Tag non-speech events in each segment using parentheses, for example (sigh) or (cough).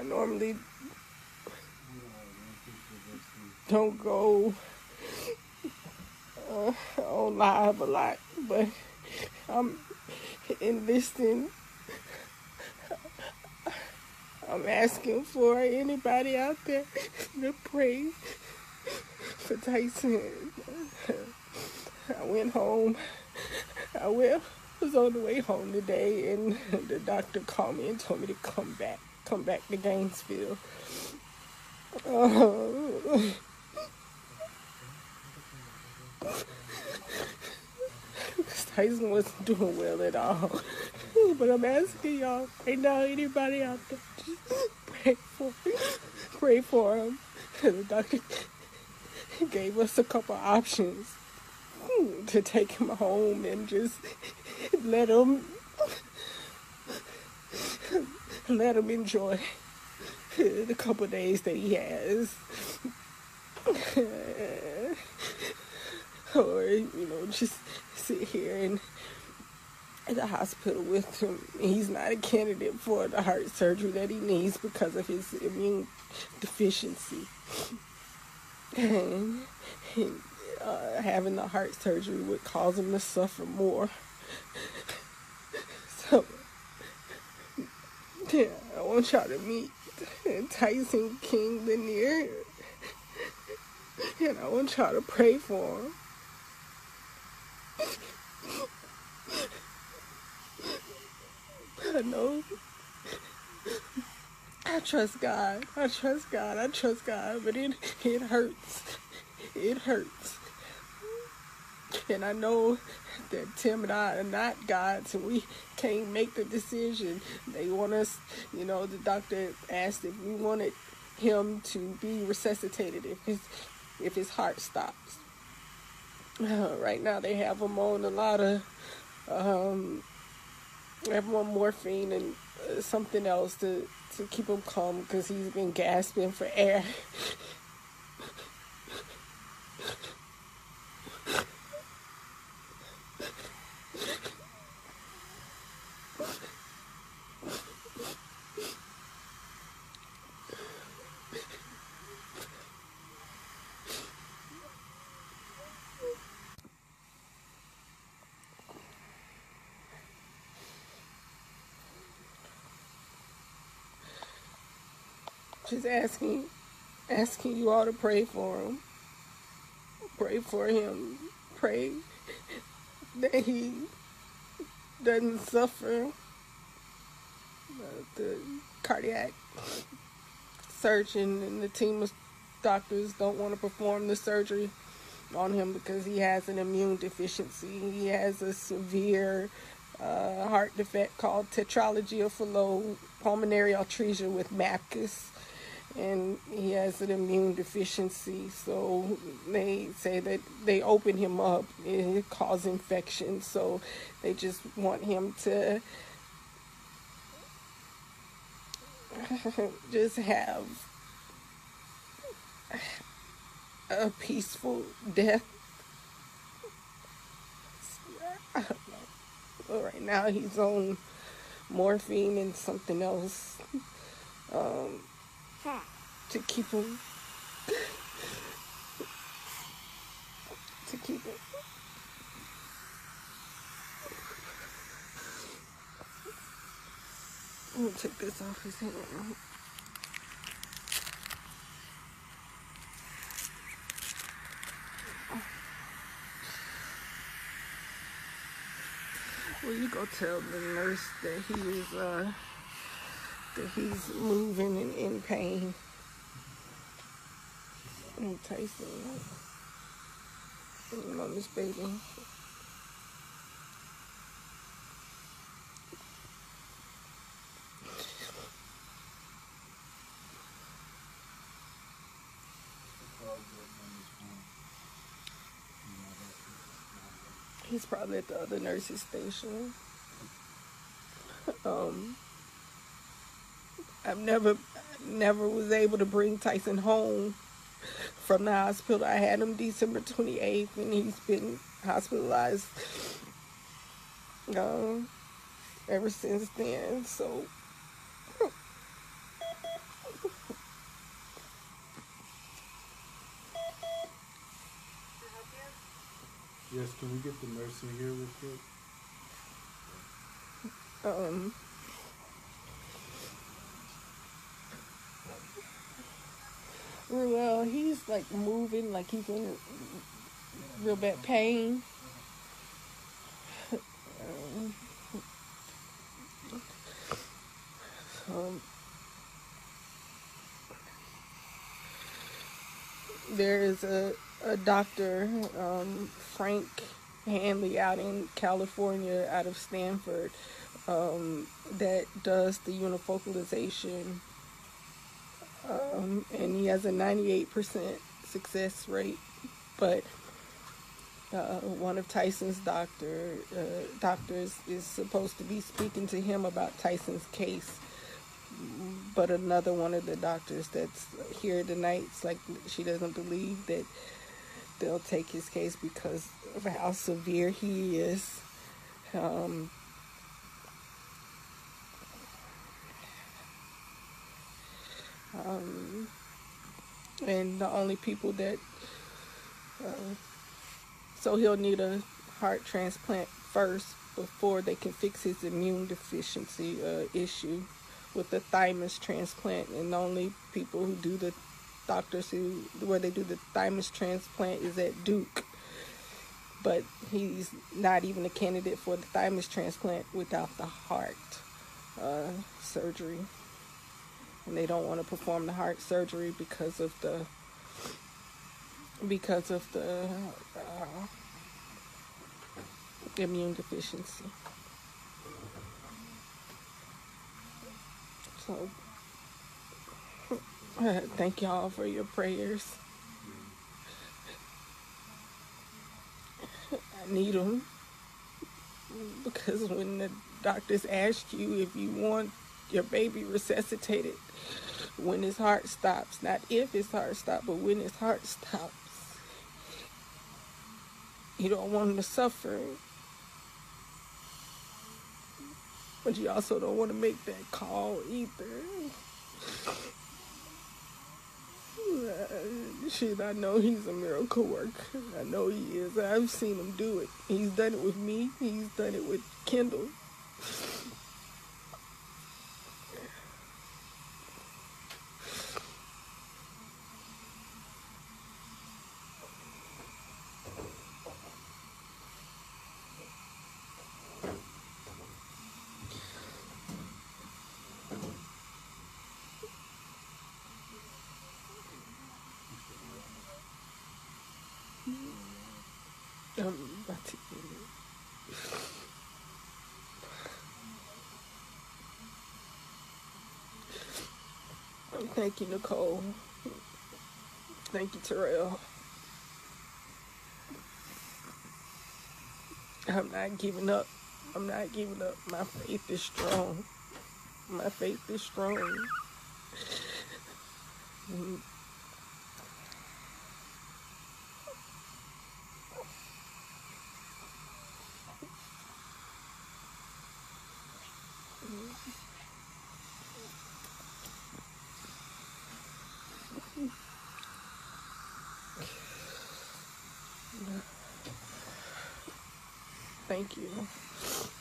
I normally don't go uh, on live a lot, but I'm enlisting. I'm asking for anybody out there to pray for Tyson. I went home. I was on the way home today, and the doctor called me and told me to come back, come back to Gainesville. Uh, (laughs) Tyson wasn't doing well at all. (laughs) But I'm asking y'all right now, anybody out there, pray for him? pray for him. The doctor (laughs) gave us a couple options to take him home and just let him let him enjoy the couple days that he has. (laughs) or, you know, just sit here and at the hospital with him. He's not a candidate for the heart surgery that he needs because of his immune deficiency. And, and uh, having the heart surgery would cause him to suffer more. (laughs) So, yeah, I want y'all to meet Tyson King Lanier. And I want y'all to pray for him. I know. I trust God. I trust God. I trust God. But it it hurts. It hurts. And I know that Tim and I are not gods and we can't make the decision. They want us, you know, the doctor asked if we wanted him to be resuscitated if his if his heart stops. Uh, right now they have him on a lot of um, everyone morphine and uh, something else to to keep him calm because he's been gasping for air. (laughs) Just asking, asking you all to pray for him. Pray for him. Pray that he doesn't suffer the cardiac surgeon and the team of doctors don't want to perform the surgery on him because he has an immune deficiency. He has a severe uh, heart defect called tetralogy of Fallot pulmonary atresia with MAPCAs and he has an immune deficiency. So they say that they open him up, it cause infection. So they just want him to (laughs) just have a peaceful death. Right now he's on morphine and something else. Um, to keep him to keep it I'm gonna take this off his hand. Well, you go tell the nurse that he is, uh, that he's moving and in pain. I'm Tyson. On this baby. He's probably at the other nurse's station. (laughs) Um, I've never, never was able to bring Tyson home from the hospital. I had him December 28th, and he's been hospitalized um, ever since then. So. Yes, can we get the nurse in here real quick? Um. Well, he's like moving, like he's in real bad pain. Um, there is a, a doctor, um, Frank Hanley, out in California, out of Stanford, um, that does the unifocalization. Um, and he has a 98% success rate. But uh, one of Tyson's doctor uh, doctors is supposed to be speaking to him about Tyson's case. But another one of the doctors that's here tonight, like she doesn't believe that they'll take his case because of how severe he is. Um, um, and the only people that uh, so he'll need a heart transplant first before they can fix his immune deficiency uh, issue with the thymus transplant. And the only people who do the doctors who where they do the thymus transplant is at Duke. But he's not even a candidate for the thymus transplant without the heart uh, surgery and they don't want to perform the heart surgery because of the because of the uh, immune deficiency. So, (laughs) thank y'all for your prayers. I need them because when the doctors ask you if you want your baby resuscitated, when his heart stops, not if his heart stops, but when his heart stops, you don't want him to suffer. But you also don't want to make that call either. Shit, I know he's a miracle worker. I know he is. I've seen him do it. He's done it with me. He's done it with Kendall. It. (laughs) Thank you, Nicole. Thank you, Terrell. I'm not giving up. I'm not giving up. My faith is strong. My faith is strong. Thank you.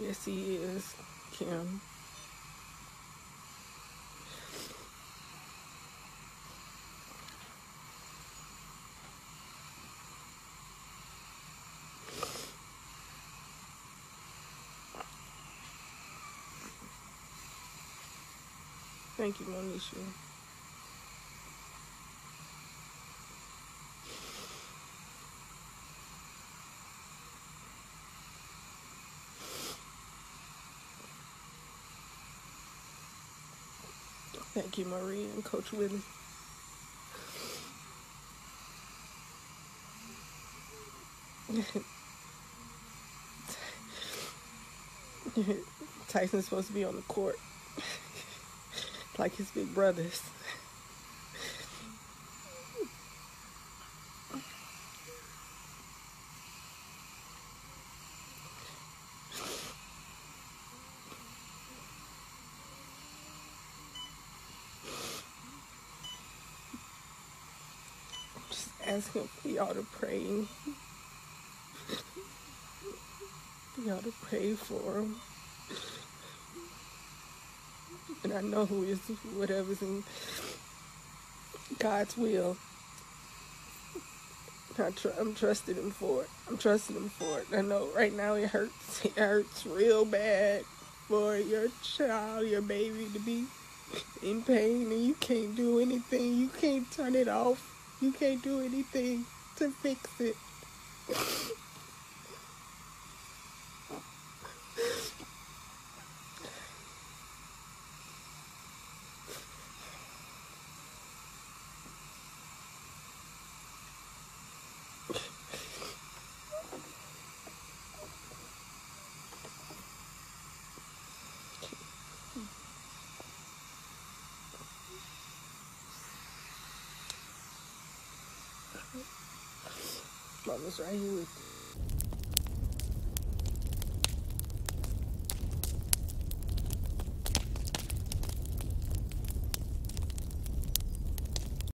Yes, he is, Kim. Thank you, Monisha. Thank you, Marie and Coach Willie. (laughs) Tyson's supposed to be on the court. (laughs) like his big brothers. Just asking for y'all to pray. Y'all to pray for him. And I know who is whatever's in God's will. I tr- I'm trusting him for it. I'm trusting him for it. I know right now it hurts. It hurts real bad for your child, your baby to be in pain and you can't do anything. You can't turn it off. You can't do anything to fix it. Mama's right here with you.